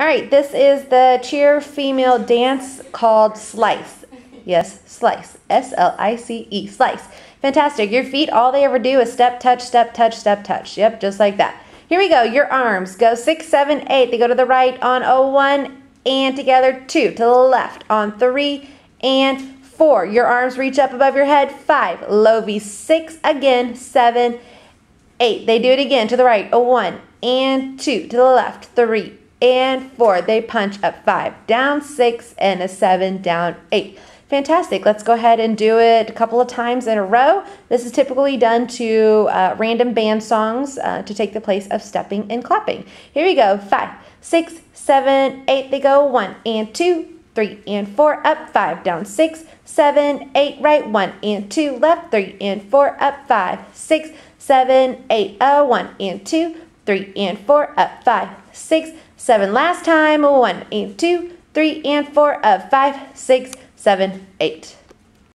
All right, this is the cheer female dance called Slice. Yes, Slice. S L I C E. Slice. Fantastic. Your feet, all they ever do is step, touch, step, touch, step, touch. Yep, just like that. Here we go. Your arms go six, seven, eight. They go to the right on O one and together two. To the left on three and four. Your arms reach up above your head. Five. Low V six again. Seven, eight. They do it again to the right. A one and two. To the left. Three and four. They punch up five. Down six and a seven. Down eight. Fantastic. Let's go ahead and do it a couple of times in a row. This is typically done to uh, random band songs uh, to take the place of stepping and clapping. Here we go. Five, six, seven, eight. They go one and two, three and four. Up five, down six, seven, eight. Right one and two. Left three and four. Up five, six, seven, eight. A one and two, three and four. Up five, six, seven. Last time. One and two, three and four. Up five, six seven, eight.